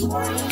Thank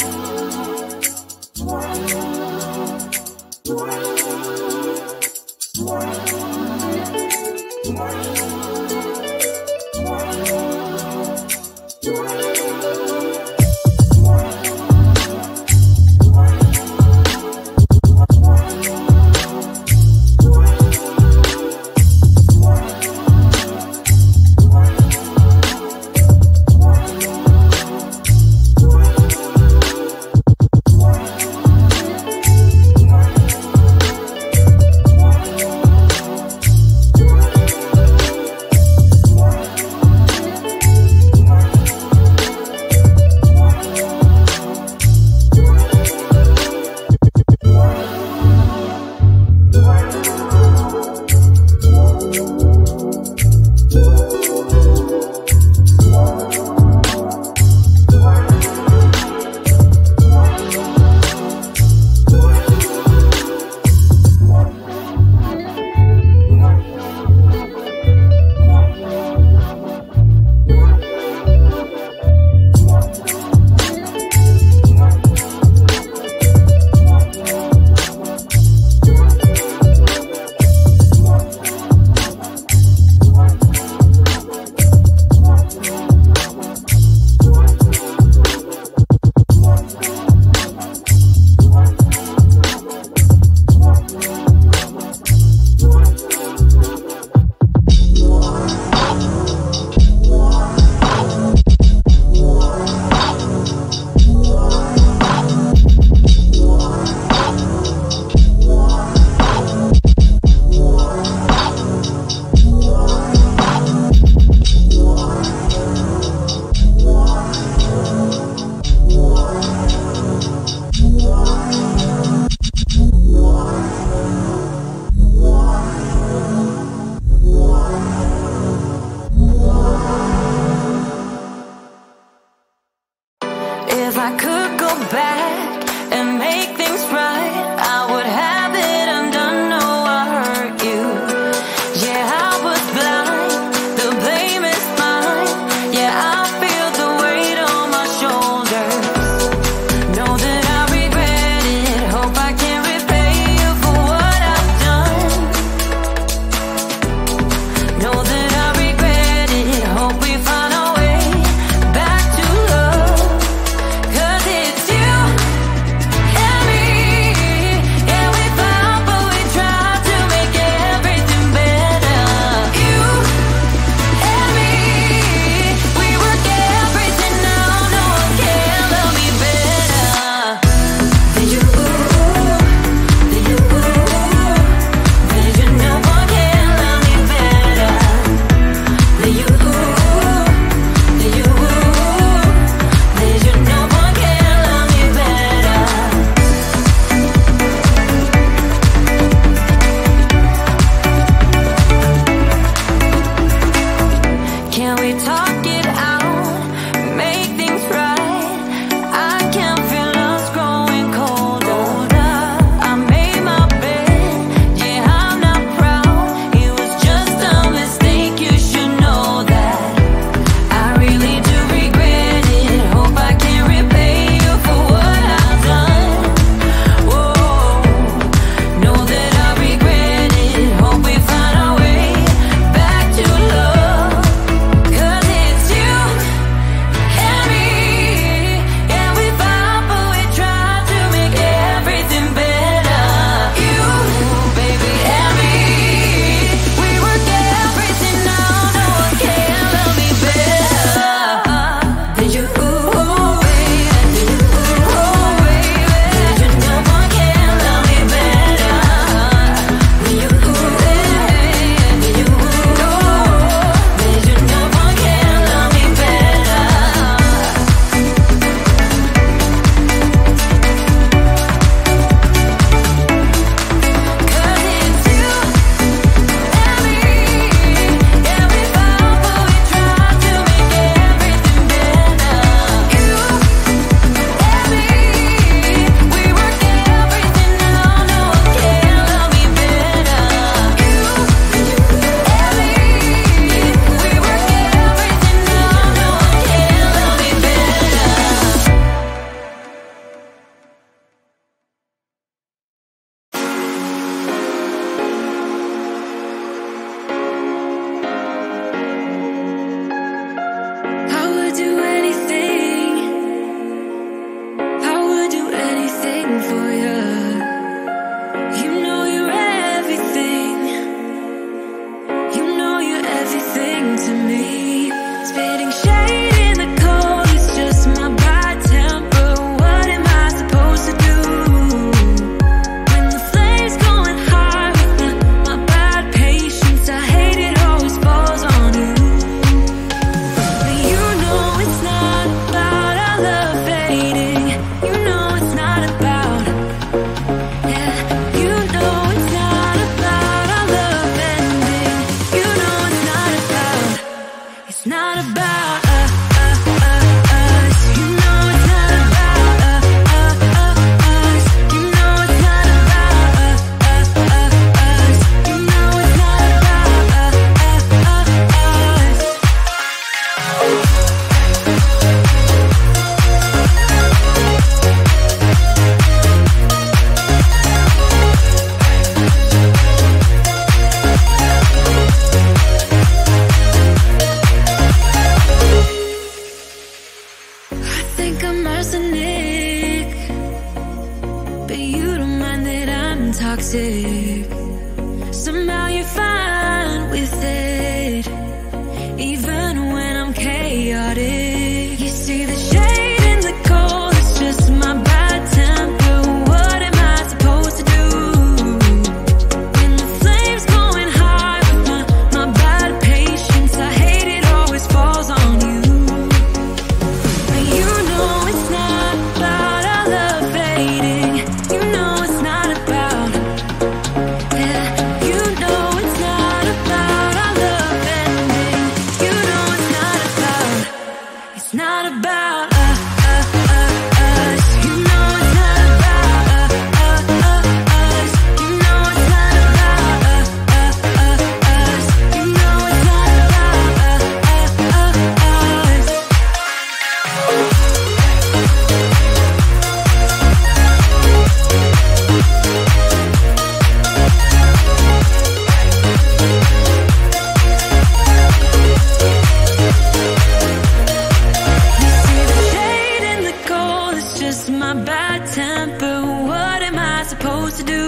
my bad temper What am I supposed to do?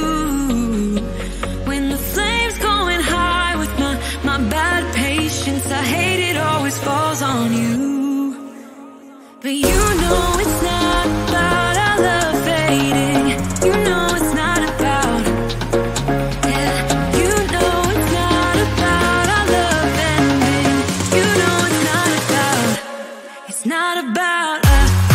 When the flame's going high with my, my bad patience I hate it always falls on you But you know it's not about our love fading You know it's not about. Yeah, you know it's not about our love ending. You know it's not about. It's not about us.